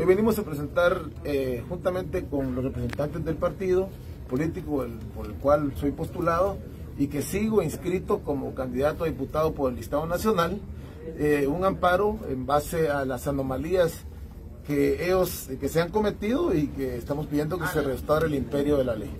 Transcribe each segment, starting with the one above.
Hoy venimos a presentar, eh, juntamente con los representantes del partido político el, por el cual soy postulado y que sigo inscrito como candidato a diputado por el Estado Nacional, eh, un amparo en base a las anomalías que ellos que se han cometido y que estamos pidiendo que se restaure el imperio de la ley.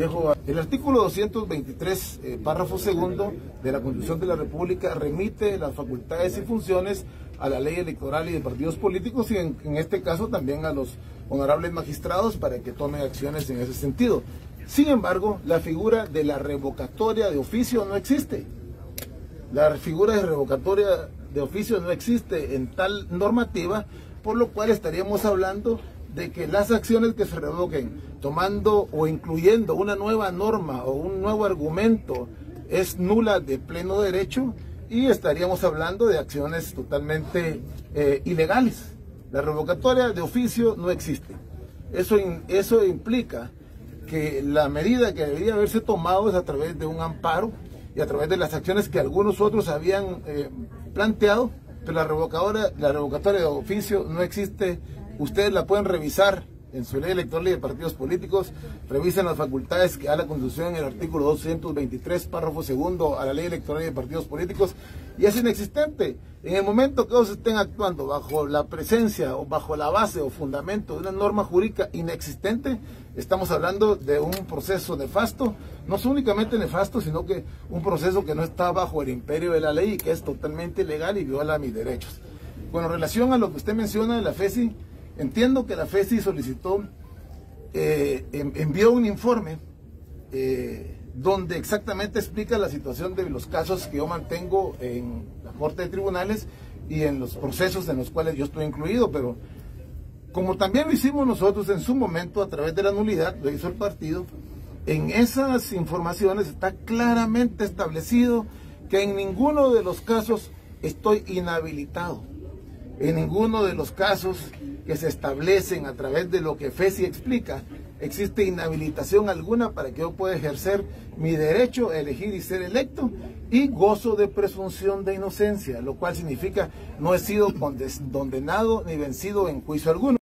Dejo el artículo 223, eh, párrafo segundo de la Constitución de la República remite las facultades y funciones a la ley electoral y de partidos políticos y en, en este caso también a los honorables magistrados para que tomen acciones en ese sentido. Sin embargo, la figura de la revocatoria de oficio no existe. La figura de revocatoria de oficio no existe en tal normativa, por lo cual estaríamos hablando de que las acciones que se revoquen tomando o incluyendo una nueva norma o un nuevo argumento es nula de pleno derecho y estaríamos hablando de acciones totalmente eh, ilegales. La revocatoria de oficio no existe. Eso, eso implica que la medida que debería haberse tomado es a través de un amparo y a través de las acciones que algunos otros habían eh, planteado, pero la revocatoria, la revocatoria de oficio no existe. Ustedes la pueden revisar en su ley electoral y de partidos políticos, revisen las facultades que da la Constitución en el artículo 223, párrafo segundo, a la ley electoral y de partidos políticos, y es inexistente. En el momento que ellos estén actuando bajo la presencia o bajo la base o fundamento de una norma jurídica inexistente, estamos hablando de un proceso nefasto, no es únicamente nefasto, sino que un proceso que no está bajo el imperio de la ley y que es totalmente ilegal y viola mis derechos. Con relación a lo que usted menciona de la FESI, Entiendo que la FESI solicitó, eh, envió un informe eh, donde exactamente explica la situación de los casos que yo mantengo en la Corte de Tribunales y en los procesos en los cuales yo estoy incluido, pero como también lo hicimos nosotros en su momento a través de la nulidad, lo hizo el partido, en esas informaciones está claramente establecido que en ninguno de los casos estoy inhabilitado. En ninguno de los casos que se establecen a través de lo que FESI explica, existe inhabilitación alguna para que yo pueda ejercer mi derecho a elegir y ser electo y gozo de presunción de inocencia, lo cual significa no he sido condenado ni vencido en juicio alguno.